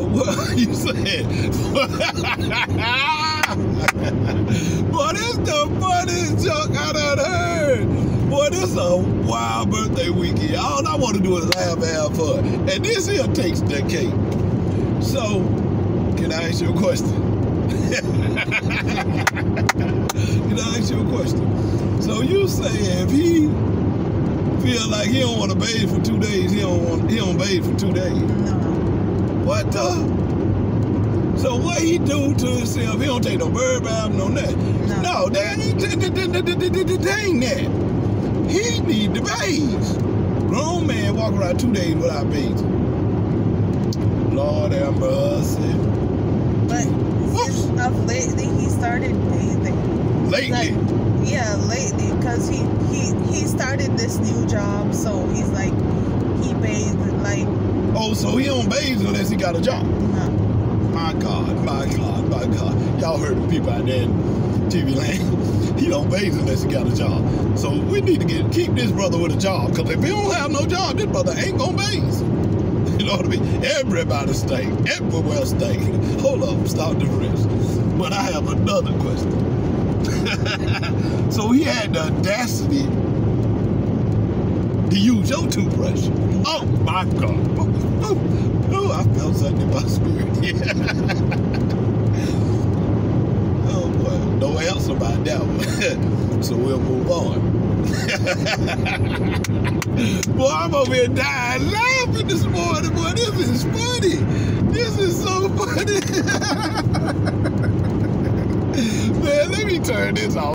What you said? Boy, the funniest joke I done heard. Boy, this is a wild birthday weekend. All I want to do is laugh and have fun. And this here takes the cake. So, can I ask you a question? can I ask you a question? So you say if he feel like he don't want to bathe for two days, he don't want he don't bathe for two days. What the? So what he do to himself? He don't take no bird bath, no nothing. No. No, that ain't that, that. He need to bathe. Grown man walk around two days without bathing. Lord have mercy. But since of lately, he started bathing. Lately, Like, yeah, lately, because he, he, he started this new job, so he's like, he bathed, like, oh, so he don't bathe unless he got a job. no. My God, my God, my God. Y'all heard the people out there in TV land. He don't bathe unless he got a job. So we need to get keep this brother with a job. Because if he don't have no job, this brother ain't gonna bathe. You know what I mean? Everybody stink. Everywhere stink. Hold up, stop the rest. But I have another question. so he had the audacity to use your toothbrush. Oh my God. Oh, oh, I felt something in my spirit. oh boy, no answer about that one. so we'll move on. boy, I'm over here dying laughing this morning, boy. This is funny. This is so funny. Man, let me turn this off.